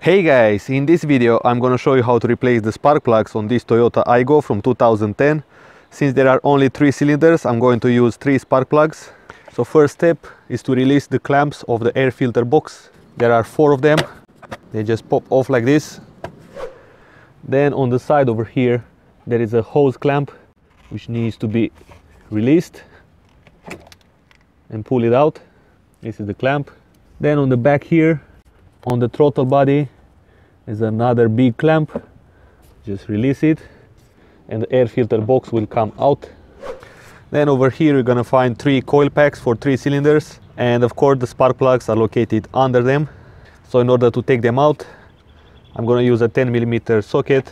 Hey guys, in this video I'm gonna show you how to replace the spark plugs on this Toyota Aygo from 2010. Since there are only three cylinders, I'm going to use three spark plugs. So first step is to release the clamps of the air filter box. There are four of them. They just pop off like this. Then on the side over here, there is a hose clamp which needs to be released and pull it out. This is the clamp. Then on the back here, on the throttle body, is another big clamp. Just release it and the air filter box will come out. Then over here you're gonna find three coil packs for three cylinders and of course the spark plugs are located under them. So in order to take them out, I'm gonna use a 10 millimeter socket.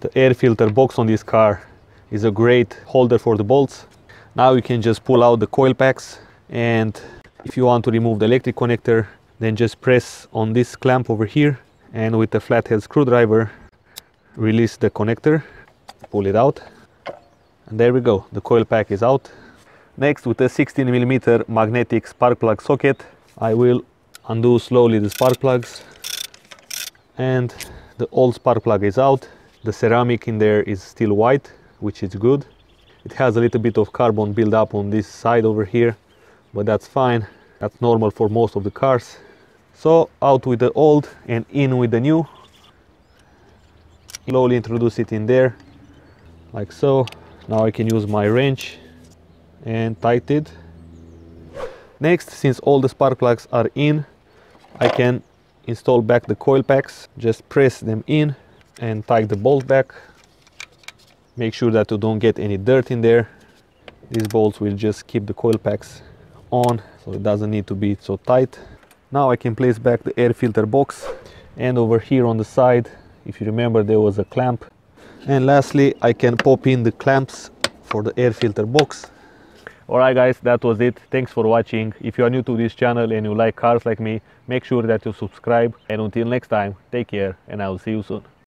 The air filter box on this car is a great holder for the bolts. Now you can just pull out the coil packs and if you want to remove the electric connector, then just press on this clamp over here and with a flathead screwdriver, release the connector, pull it out. And there we go, the coil pack is out. Next, with a 16 millimeter magnetic spark plug socket, I will undo slowly the spark plugs and the old spark plug is out. The ceramic in there is still white, which is good. It has a little bit of carbon buildup on this side over here, but that's fine. That's normal for most of the cars. So out with the old and in with the new. Slowly introduce it in there, like so. Now I can use my wrench and tighten it. Next, since all the spark plugs are in, I can install back the coil packs. Just press them in and tighten the bolt back. Make sure that you don't get any dirt in there. These bolts will just keep the coil packs on, so it doesn't need to be so tight. Now I can place back the air filter box and over here on the side, if you remember there was a clamp. And lastly, I can pop in the clamps for the air filter box. Alright guys, that was it. Thanks for watching. If you are new to this channel and you like cars like me, make sure that you subscribe. And until next time, take care and I will see you soon.